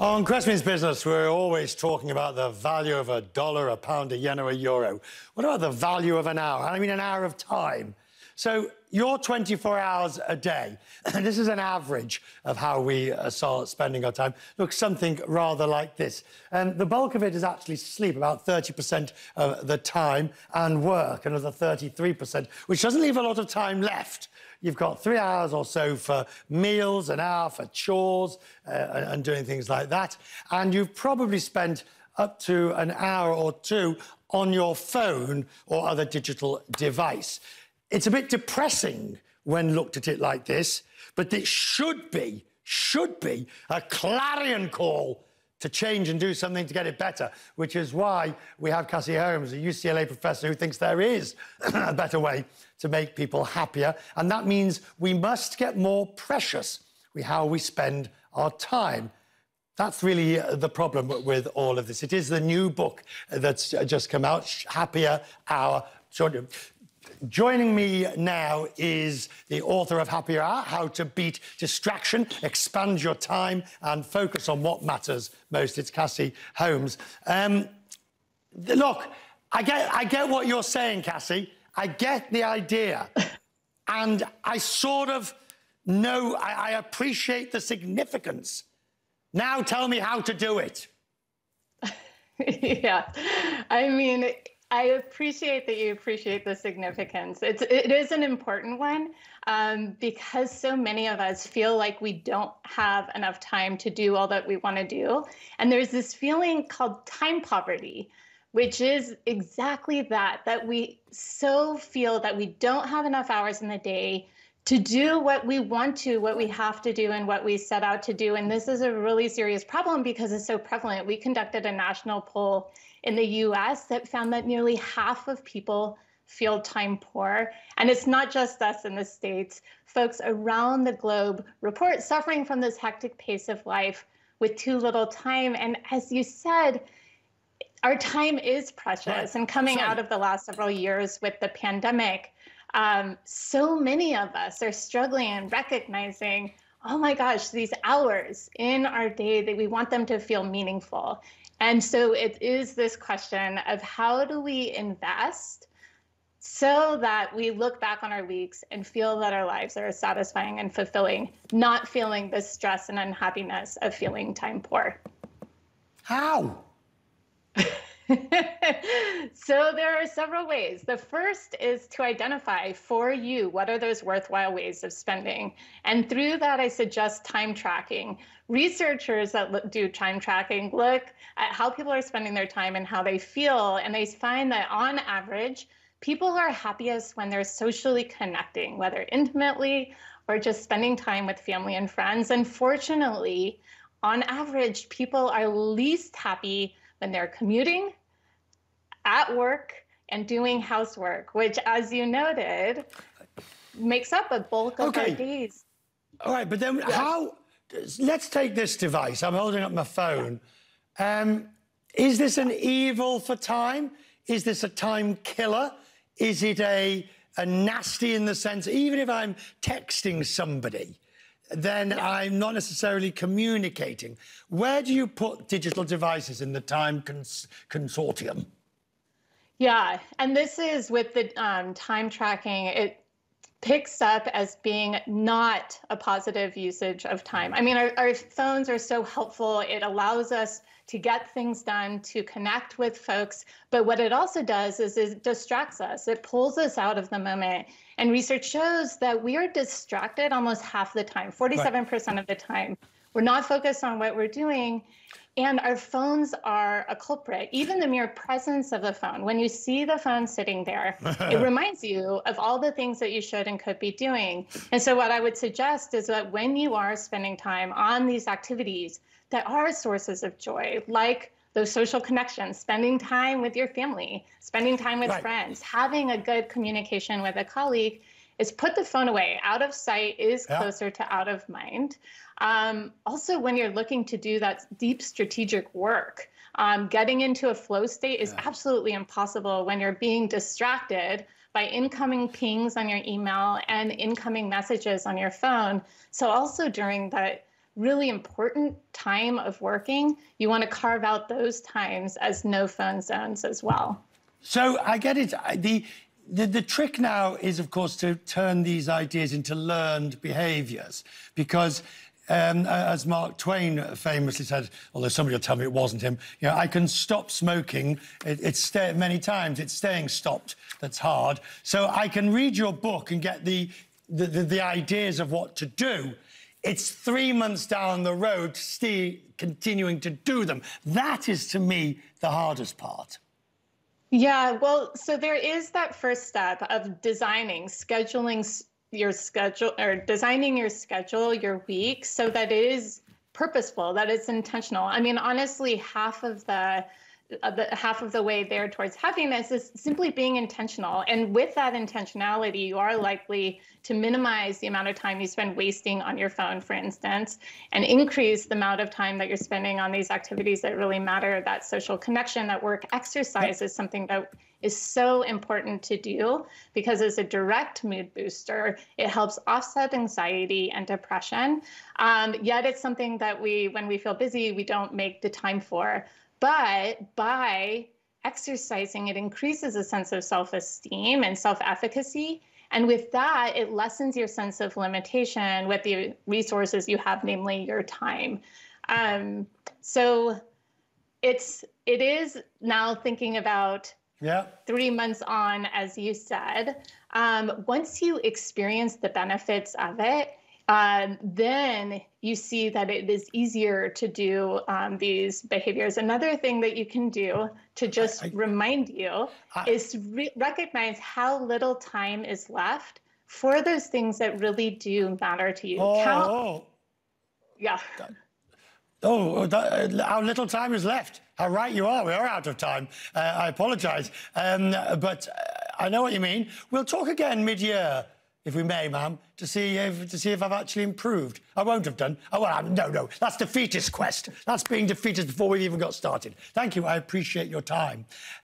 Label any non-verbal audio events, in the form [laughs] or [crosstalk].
On Quest Means business, we're always talking about the value of a dollar, a pound, a yen, or a euro. What about the value of an hour? I mean, an hour of time. So you're 24 hours a day, and [clears throat] this is an average of how we uh, start spending our time. Looks something rather like this. And the bulk of it is actually sleep, about 30% of the time, and work, another 33%, which doesn't leave a lot of time left. You've got three hours or so for meals, an hour for chores uh, and doing things like that. And you've probably spent up to an hour or two on your phone or other digital device. It's a bit depressing when looked at it like this, but it should be, should be a clarion call to change and do something to get it better, which is why we have Cassie Holmes, a UCLA professor who thinks there is [clears throat] a better way to make people happier. And that means we must get more precious with how we spend our time. That's really uh, the problem with all of this. It is the new book that's uh, just come out, Happier Hour. Joining me now is the author of Happier Hour, How to Beat Distraction, Expand Your Time and Focus on What Matters Most. It's Cassie Holmes. Um, look, I get, I get what you're saying, Cassie. I get the idea. [laughs] and I sort of know, I, I appreciate the significance. Now tell me how to do it. [laughs] yeah. I mean, I appreciate that you appreciate the significance. It's it is an important one um, because so many of us feel like we don't have enough time to do all that we want to do, and there's this feeling called time poverty, which is exactly that. That we so feel that we don't have enough hours in the day to do what we want to, what we have to do, and what we set out to do. And this is a really serious problem because it's so prevalent. We conducted a national poll in the US that found that nearly half of people feel time poor. And it's not just us in the States. Folks around the globe report suffering from this hectic pace of life with too little time. And as you said, our time is precious. Right. And coming out of the last several years with the pandemic, um, so many of us are struggling and recognizing oh my gosh, these hours in our day that we want them to feel meaningful. And so it is this question of how do we invest so that we look back on our weeks and feel that our lives are satisfying and fulfilling, not feeling the stress and unhappiness of feeling time poor. How? [laughs] so there are several ways. The first is to identify for you what are those worthwhile ways of spending. And through that, I suggest time tracking. Researchers that do time tracking look at how people are spending their time and how they feel, and they find that on average, people are happiest when they're socially connecting, whether intimately or just spending time with family and friends. Unfortunately, on average, people are least happy when they're commuting at work and doing housework, which, as you noted, makes up a bulk of okay. our days. All right, but then yes. how? Let's take this device. I'm holding up my phone. Um, is this an evil for time? Is this a time killer? Is it a, a nasty in the sense, even if I'm texting somebody, then yeah. I'm not necessarily communicating. Where do you put digital devices in the time cons consortium? Yeah, and this is with the um, time tracking, it picks up as being not a positive usage of time. I mean, our, our phones are so helpful. It allows us to get things done, to connect with folks. But what it also does is it distracts us. It pulls us out of the moment. And research shows that we are distracted almost half the time, 47% right. of the time. We're not focused on what we're doing. And our phones are a culprit. Even the mere presence of the phone, when you see the phone sitting there, it [laughs] reminds you of all the things that you should and could be doing. And so, what I would suggest is that when you are spending time on these activities that are sources of joy, like those social connections, spending time with your family, spending time with right. friends, having a good communication with a colleague, is put the phone away. Out of sight is yeah. closer to out of mind. Um, also, when you're looking to do that deep strategic work, um, getting into a flow state is yeah. absolutely impossible when you're being distracted by incoming pings on your email and incoming messages on your phone. So, also during that really important time of working, you want to carve out those times as no phone zones as well. So I get it. The, the, the trick now is, of course, to turn these ideas into learned behaviours because um, as Mark Twain famously said, although somebody will tell me it wasn't him, you know, I can stop smoking. It, it's many times it's staying stopped that's hard. So I can read your book and get the, the, the, the ideas of what to do. It's three months down the road, still continuing to do them. That is, to me, the hardest part. Yeah, well, so there is that first step of designing, scheduling your schedule or designing your schedule, your week, so that it is purposeful, that it's intentional. I mean, honestly, half of the the half of the way there towards happiness is simply being intentional. And with that intentionality, you are likely to minimize the amount of time you spend wasting on your phone, for instance, and increase the amount of time that you're spending on these activities that really matter. That social connection, that work exercise is something that is so important to do because as a direct mood booster, it helps offset anxiety and depression. Um, yet it's something that we, when we feel busy, we don't make the time for. But by exercising, it increases a sense of self esteem and self efficacy. And with that, it lessens your sense of limitation with the resources you have, namely your time. Um, so it's it is now thinking about yeah. three months on, as you said. Um, once you experience the benefits of it, um, then you see that it is easier to do um, these behaviors. Another thing that you can do to just I, I, remind you I, is re- recognize how little time is left for those things that really do matter to you. Oh, Count- oh. yeah. Oh, that, uh, how little time is left. How right you are. We are out of time. Uh, I apologise. Um, but uh, I know what you mean. We'll talk again mid-year if we may, ma'am, to see if to see if I've actually improved. I won't have done. Oh, well, no, no, that's defeatist Quest. That's being defeated before we've even got started. Thank you. I appreciate your time.